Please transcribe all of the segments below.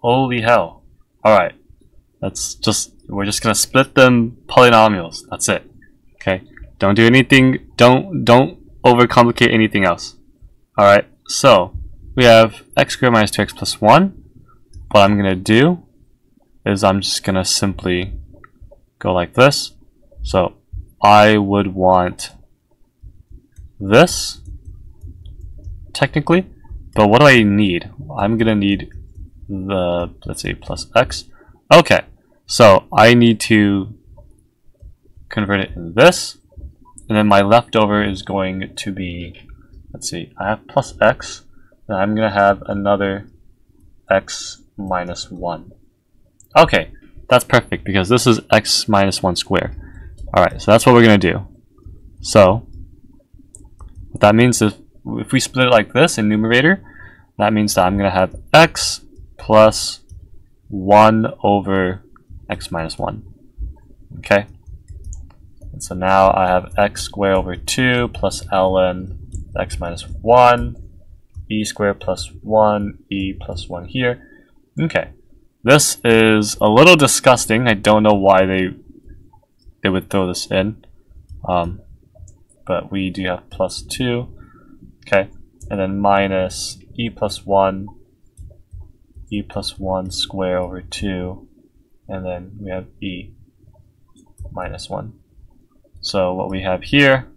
Holy hell. Alright. Let's just, we're just gonna split them polynomials. That's it. Okay. Don't do anything, don't, don't overcomplicate anything else. Alright, so we have x squared minus 2x plus 1. What I'm gonna do is I'm just gonna simply go like this. So I would want this technically, but what do I need? I'm gonna need the let's say plus x. Okay, so I need to convert it in this, and then my leftover is going to be let's see, I have plus x, and I'm gonna have another x minus one. Okay, that's perfect because this is x minus 1 squared. Alright, so that's what we're going to do. So, what that means is if we split it like this in numerator, that means that I'm going to have x plus 1 over x minus 1. Okay? And so now I have x squared over 2 plus ln x minus 1, e squared plus 1, e plus 1 here. Okay. This is a little disgusting. I don't know why they they would throw this in. Um, but we do have plus 2. Okay. And then minus e plus 1, e plus 1 square over 2. And then we have e minus 1. So what we have here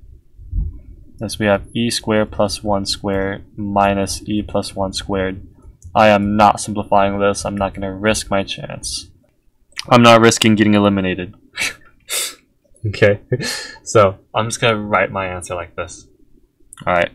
is we have e squared plus 1 squared minus e plus 1 squared I am not simplifying this. I'm not going to risk my chance. I'm not risking getting eliminated. okay, so I'm just going to write my answer like this. Alright,